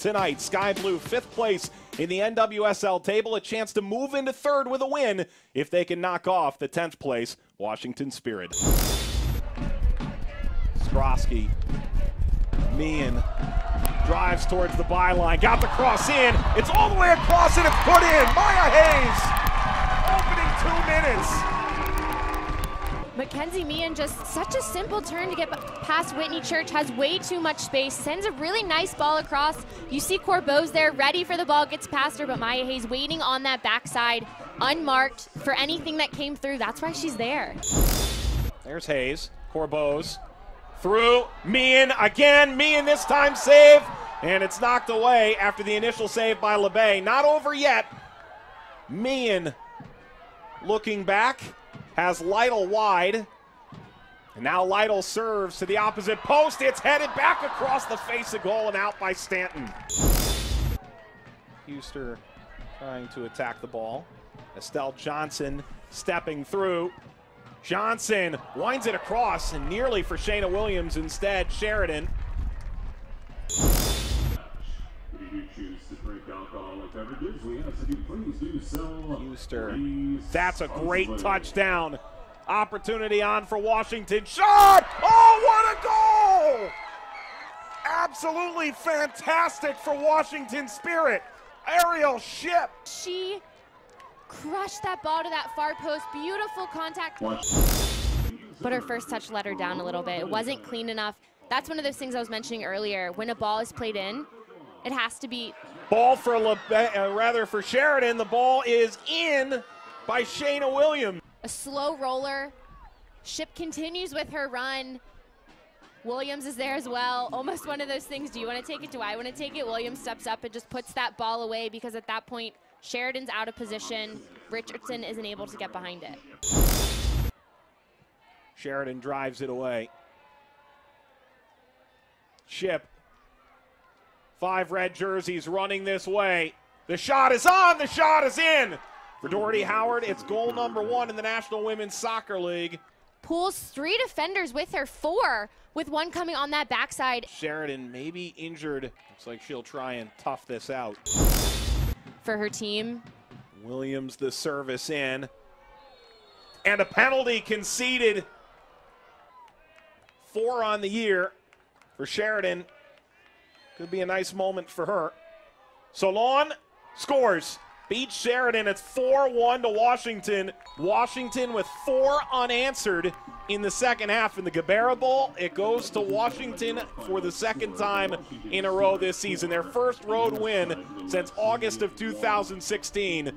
tonight. Sky Blue, fifth place in the NWSL table, a chance to move into third with a win if they can knock off the 10th place Washington Spirit. Skroski, Meehan drives towards the byline, got the cross in. It's all the way across and it's put in. Maya Hayes, opening two minutes. McKenzie Meehan just such a simple turn to get past Whitney Church, has way too much space, sends a really nice ball across. You see Corboz there, ready for the ball, gets past her, but Maya Hayes waiting on that backside, unmarked for anything that came through. That's why she's there. There's Hayes, Corboz through, Meehan again, Meehan this time save, and it's knocked away after the initial save by Labbé. Not over yet. Meehan looking back has Lytle wide. And now Lytle serves to the opposite post. It's headed back across the face of goal and out by Stanton. Huster trying to attack the ball. Estelle Johnson stepping through. Johnson winds it across and nearly for Cheyna Williams instead. Sheridan. Huster. That's a great touchdown. Opportunity on for Washington. Shot! Oh, what a goal! Absolutely fantastic for Washington Spirit. Arielle Ship. She crushed that ball to that far post. Beautiful contact. But her first touch let her down a little bit. It wasn't clean enough. That's one of those things I was mentioning earlier. When a ball is played in, it has to be. Ball for Le- uh, rather for Sheridan. The ball is in by Cheyna Williams. A slow roller. Ship continues with her run. Williams is there as well. Almost one of those things. Do you want to take it? Do I want to take it? Williams steps up and just puts that ball away because at that point, Sheridan's out of position. Richardson isn't able to get behind it. Sheridan drives it away. Ship. Five red jerseys running this way. The shot is on. The shot is in. For Dougherty Howard, it's goal number one in the National Women's Soccer League. Pulls three defenders with her, four, with one coming on that backside. Sheridan maybe injured. Looks like she'll try and tough this out. For her team. Williams the service in. And a penalty conceded. Four on the year for Sheridan. Could be a nice moment for her. Solaun scores. Beats Sheridan. It's 4 1 to Washington. Washington with four unanswered in the second half. In the Gabera Bowl, it goes to Washington for the second time in a row this season. Their first road win since August of 2016.